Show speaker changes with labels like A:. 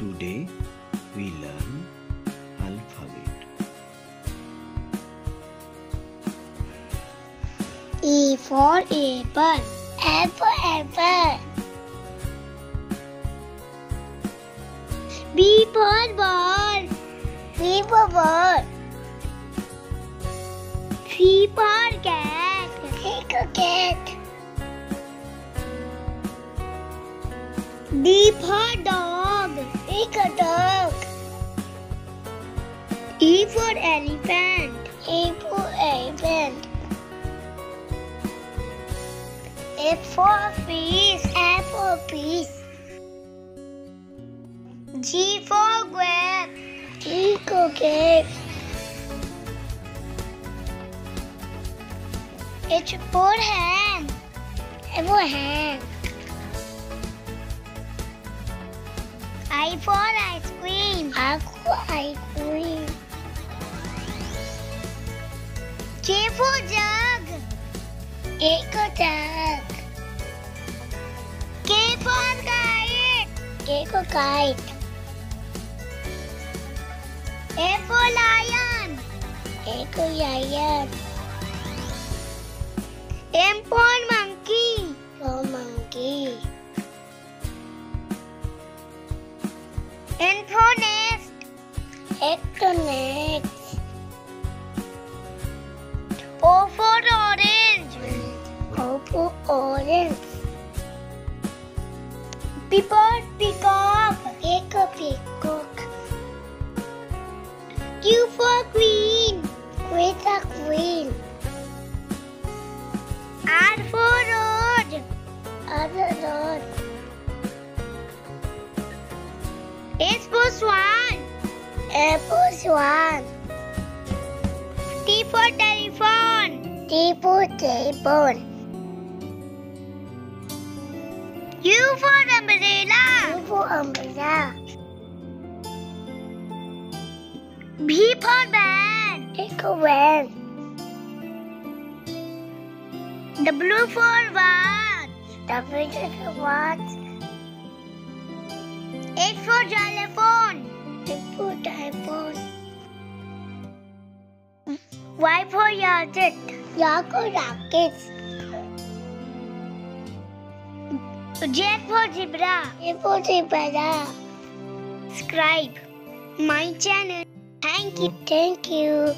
A: Today we learn alphabet.
B: E for apple. A for apple. B for ball. B for ball. C for cat. C for cat. D for dog. D for dog. E for elephant. E for elephant. F for fish. F for fish. G for grape. G for grape. H for ham. H for ham. I for ice cream. For ice cream. J for jug. J for jug. K for kite. K for kite. For lion. For lion. M N for nest. O for orange. O for orange. P for peacock. P for peacock. Q for queen. Q for queen. R for road. R for road. S for swan. S for swan. T for telephone. T for telephone. U for umbrella. U for umbrella. B for van. B for van. W for watch. W for watch. H for telephone. Y for rocket. Y for rocket. Z for zebra. Z for zebra. Subscribe my channel. Thank you. Thank you.